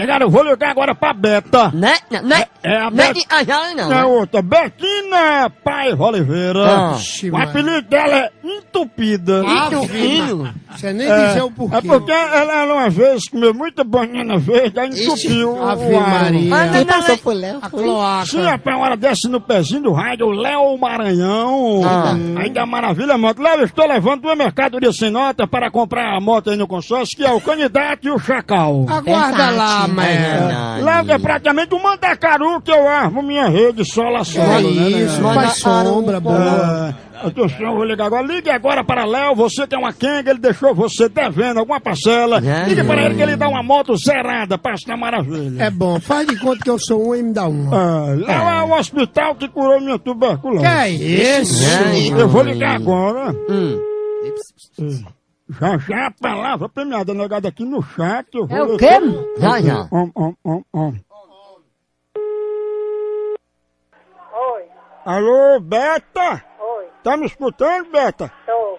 Negado, eu vou ligar agora pra Beta. Né? Né? É a Né? Bet... Ah, já não. É né? outra, Betina Paiva Oliveira. Ah. o apelido dela é Entupida. Filho. Você nem É, dizer o porquê. é porque ela, ela uma vez comeu muita banana verde, aí entupiu o Ave ar. Maria. Ah, não, não, Passou não. por Léo. A cloaca. Sim, rapaz, uma hora dessa no pezinho do rádio, o Léo Maranhão. Ah. Aí da Maravilha Moto. Léo, estou levando uma mercadoria sem nota para comprar a moto aí no consórcio, que é o candidato e o chacal. Aguarda lá, Versátil. mas... É. Léo é praticamente um mandacaru que eu armo minha rede sola a É sola, né? isso, né? faz sombra, boa. É, atenção, vou ligar agora. Ligue agora para Léo, você que é uma quenga, ele deixou você devendo alguma parcela. É, Ligue para é. ele que ele dá uma moto zerada, passa na maravilha. É bom, faz de conta que eu sou um e me dá um. Ah, Léo é o hospital que curou minha tuberculose. Que é isso? É, Eu vou ligar agora. Hum. Já já a palavra premiada negada aqui no chat. Eu vou É o quê? Já, já. Om, om, om, om. Oi, Alô, Beta? oi, Tá me escutando, Beta? tô.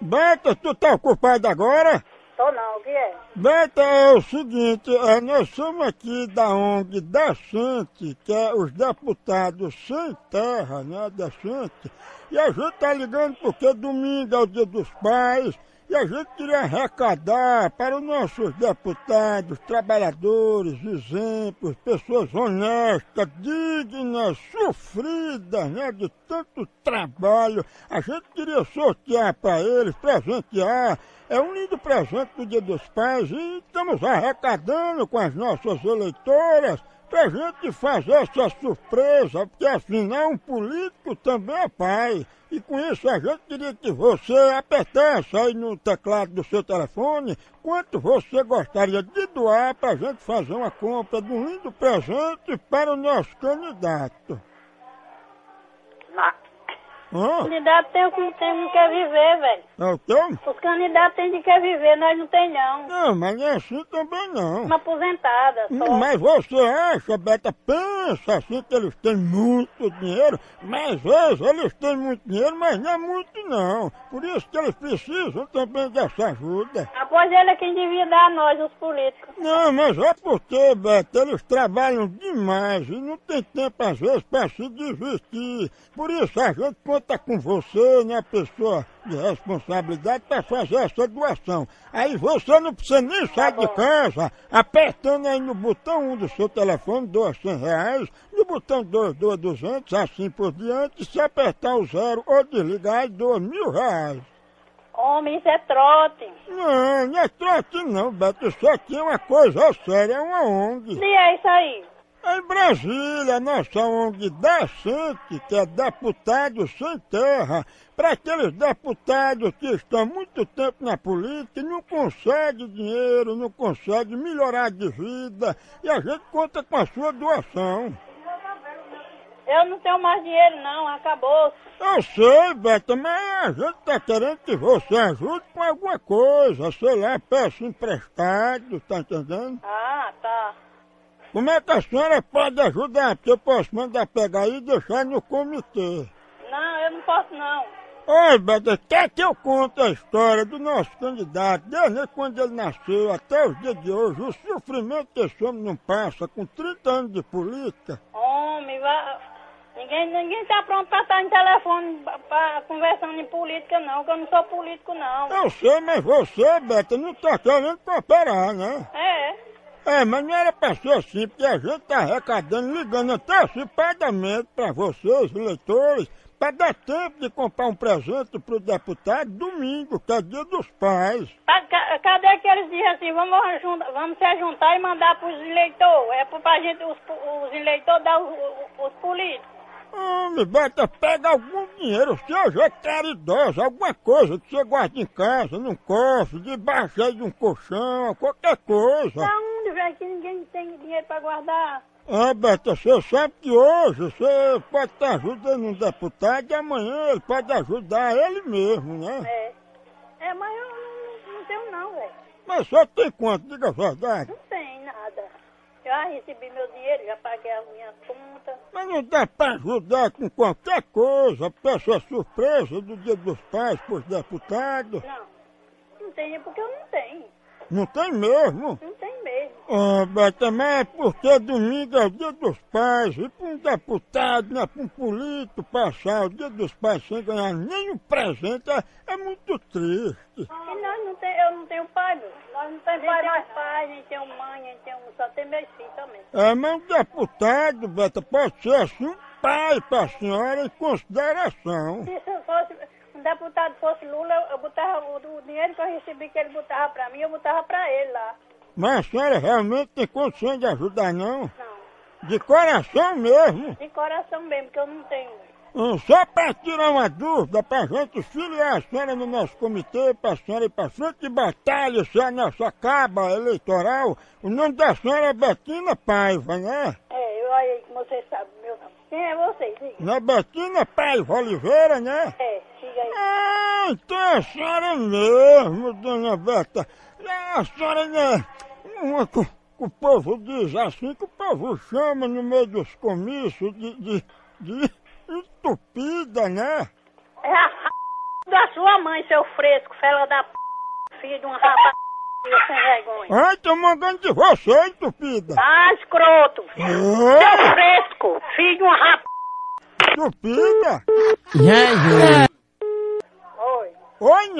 Beta, tu tá ocupado agora? Tô não, o que é? Beta, é o seguinte, é, nós somos aqui da ONG Decente, que é os deputados sem terra, né, Decente, e a gente tá ligando porque domingo é o dia dos pais, e a gente queria arrecadar para os nossos deputados, trabalhadores, exemplos, pessoas honestas, dignas, sofridas, né, de tanto trabalho. A gente queria sortear para eles, presentear. É um lindo presente do Dia dos Pais e estamos arrecadando com as nossas eleitoras pra gente fazer essa surpresa, porque afinal um político também é pai. E com isso a gente queria que você apertasse aí no teclado do seu telefone quanto você gostaria de doar pra gente fazer uma compra de um lindo presente para o nosso candidato. Não. Hã? Os candidatos tem, tem, que quer viver, velho. É o quê? Os candidatos têm que quer viver, nós não tem não. Não, mas não é assim também não. Uma aposentada só. Mas você acha, Beta, pensa assim que eles têm muito dinheiro, mas às vezes eles têm muito dinheiro, mas não é muito não. Por isso que eles precisam também dessa ajuda. Após ele é quem devia dar a nós, os políticos. Não, mas é porque, Beta, eles trabalham demais e não tem tempo às vezes para se divertir. Por isso a gente conta com você, né, pessoa de responsabilidade, para fazer essa doação. Aí você não precisa nem sair de casa, apertando aí no botão 1 do seu telefone, doa 100 reais, no botão 2, doa 200, assim por diante, se apertar o zero ou desligar, doa mil reais. Homem, isso é trote. Não, não é trote não, Beto. Isso aqui é uma coisa séria, é uma ONG. E é isso aí. Em Brasília, a nossa ONG Decente, que é Deputado Sem Terra, para aqueles deputados que estão muito tempo na política e não conseguem dinheiro, não conseguem melhorar de vida, e a gente conta com a sua doação. Eu não tenho mais dinheiro não, acabou. Eu sei, Beto, mas a gente tá querendo que você ajude com alguma coisa, sei lá, peça emprestado, tá entendendo? Ah, tá. Como é que a senhora pode ajudar? Porque eu posso mandar pegar aí e deixar no comitê. Não, eu não posso não. Oi, Beto, quer que eu conte a história do nosso candidato, desde quando ele nasceu até os dias de hoje, o sofrimento que esse homem não passa com 30 anos de política? Homem, vai... Ninguém, ninguém tá pronto pra estar em telefone pra, pra- conversando em política não, que eu não sou político não. Eu sei, mas você, Beto, não tá querendo cooperar, né? É. É, mas não era pra ser assim, porque a gente tá arrecadando, ligando antecipadamente pra vocês, eleitores, pra dar tempo de comprar um presente pro deputado domingo, que é dia dos pais. Ca- Cadê que eles dizem assim, vamos, vamos se juntar e mandar pros eleitores? É pra gente, os, os eleitores dar os, os políticos. Homem, bota, pega algum dinheiro, seja caridosa, alguma coisa que você guarda em casa, num cofre, debaixo aí de um colchão, qualquer coisa. Da velho, que ninguém tem dinheiro pra guardar? Ah, Beta, você sabe que hoje você pode estar ajudando um deputado e amanhã ele pode ajudar ele mesmo, né? É. É, mas eu não, não tenho não, velho. Mas só tem quanto, diga a verdade. Não tem nada. Eu já recebi meu dinheiro, já paguei as minhas contas. Mas não dá pra ajudar com qualquer coisa, peça surpresa do dia dos pais pros deputados. Não. Não tem, porque eu não tenho. Não tem mesmo. Não tem mesmo. Ah, mas também é porque domingo é o dia dos pais, e para um deputado, né, para um político passar o dia dos pais sem ganhar nenhum presente é, é muito triste. E nós não tem, eu não tenho pai, meu. Nós não temos pai, mais pai, nem tenho mãe, nem tenho, só tem meus filhos também. É, mas um deputado, Beta, pode ser assim um pai para a senhora em consideração. Se eu fosse, um deputado fosse Lula, eu botava o, o dinheiro que eu recebi que ele botava pra mim, eu botava pra ele lá. Mas a senhora realmente tem condição de ajudar, não? Não, De coração mesmo. de coração mesmo, que eu não tenho. Hum, Só para tirar uma dúvida, para gente filiar a senhora no nosso comitê, para a senhora ir para frente de batalha, ser a nossa caba eleitoral, o nome da senhora é Betina Paiva, né? É, eu aí como você sabe meu nome. Quem é você? Diga. Não é Betina Paiva Oliveira, né? É, aí. Ah, então é a senhora mesmo, dona Beta. É, A senhora, né? Uma, que, que o povo diz assim, que o povo chama no meio dos comícios de, de, de entupida, né? É a f... da sua mãe, seu fresco, fela da p... filho de uma rapa sem vergonha. Ai, tô mandando de você, entupida. Ah, escroto. Seu Ah, fresco, filho de uma rapa. entupida? Jesus. Oi.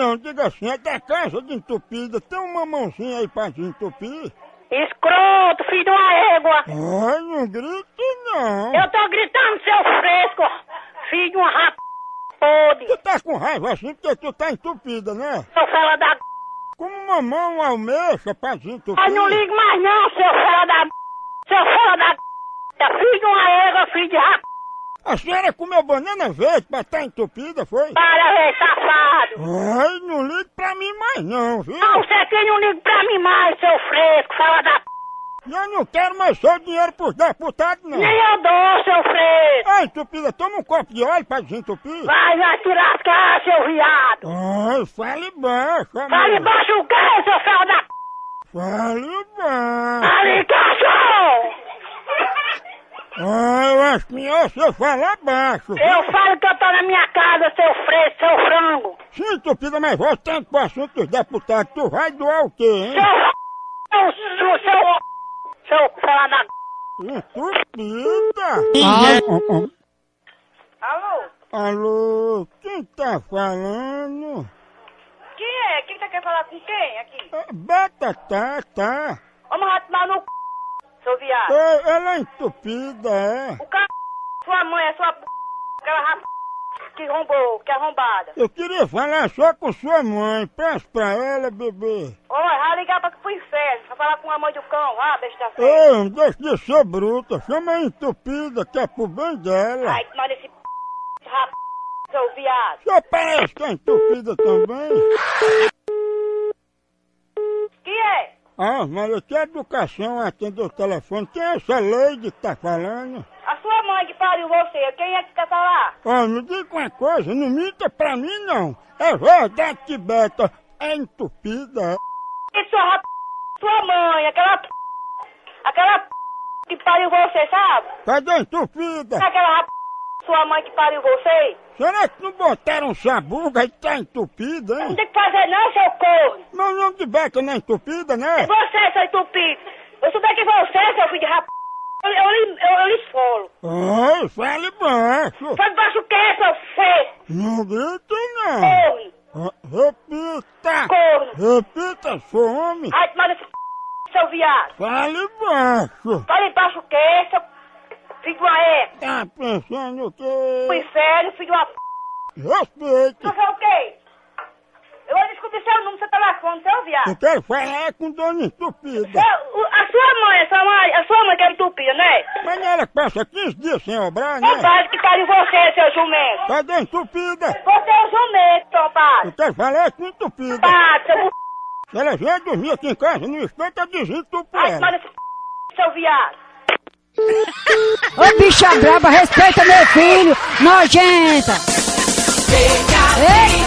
Não, diga assim, é da casa de entupida. Tem uma mãozinha aí pra desentupir? Escroto, filho de uma égua. Ai, não grite não. Eu tô gritando, seu fresco, filho de uma rapa podre. Tu tá com raiva assim porque tu tá entupida, né? Seu fela da. Como mamão uma almeja pra desentupir. Ai, não ligue mais não, seu fela da. Seu fela da p... Filho de uma égua, filho de rapa. A senhora comeu banana verde pra estar entupida, foi? Para, velho, safado. Ai, não ligue pra mim mais não, viu? Não, você aqui não liga pra mim mais, seu fresco, fela da p... Eu não quero mais seu dinheiro pros deputados, não. Nem eu dou, seu fresco. Ai, entupida, toma um copo de óleo pra desentupir. Vai, vai te lascar, seu viado. Ai, fale baixo, amor. Fale baixo o quê, seu fela da p... Fale baixo. Fale. Ai, eu acho melhor você falar baixo. Eu falo que eu tô na minha casa, seu fresco, seu frango. Sim, entupida, mas voltando pro assunto dos deputados, tu vai doar o quê, hein? Seu... Seu... Seu... Seu... Fala da... Entupida. Ah, Alô? Alô, quem tá falando? Quem é? Quem tá querendo falar com quem aqui? É, Beta tá, tá. Vamos lá tomar no c... Seu viado. Ei, ela é entupida, é? O c... Sua mãe é sua p... Aquela rap... Que rombou, que arrombada. Eu queria falar só com sua mãe. Peço pra ela, bebê. Olha, vai ligar pra, pro inferno. Vai falar com a mãe do cão. Ah, besta feia. Ei, deixa de ser bruta. Chama a entupida, que é pro bem dela. Ai, tomar esse p... rap... Seu viado. Só parece que é entupida também. É? Ah, mas que educação atender o telefone. Quem é essa lady que tá falando? A sua mãe que pariu você. Quem é que quer falar? Ó, me diga uma coisa, não minta pra mim não. É verdade que Beta é entupida. é? E sua rap... Sua mãe, aquela p... Aquela p... que pariu você, sabe? Cadê a entupida? Aquela rap... Sua mãe que pariu você? Será que não botaram sabuga e tá entupida, Não hein? tem que fazer não, seu corno. Meu nome de Beta não é entupida, né? Você, seu entupido. Eu souber que você, seu filho de rap... Eu, eu, lhe- eu, eu lhe esfolo. Ai, fale baixo. Faz baixo o quê, seu feio? Não grita não. Ah, Repita. Corno. Repita, sou homem. Ai, mas esse p... seu viado. Fale baixo. Fale baixo o quê, seu filho de uma? Tá pensando o quê? inferno, filho de uma p... Respeite. Não sei o quê? Eu vou descobrir seu número, seu telefone, seu viado. Eu quero falar com Dona Entupida. Eu- a sua mãe, a sua mãe, a sua mãe que é entupida, né? Mas ela passa 15 dias sem obrar, Não né? faz que pariu você, seu jumento. Cadê a Entupida? Você é o jumento, seu Eu quero falar com Entupida. Padre, seu bu... Se ela vier dormir aqui em casa, no instante eu desentupo Ai, ela. mas esse p... seu viado. Ô bicha braba, respeita meu filho, nojenta! Ei,